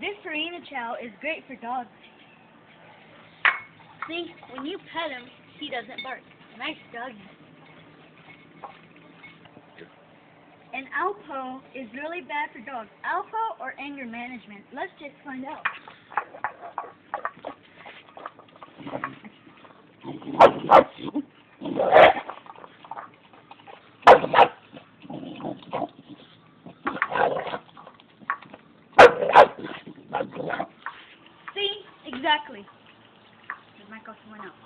This Purina Chow is great for dogs. See, when you pet him, he doesn't bark. Nice doggy. And Alpo is really bad for dogs. Alpha or anger management? Let's just find out. Exactly. Because Michael went out.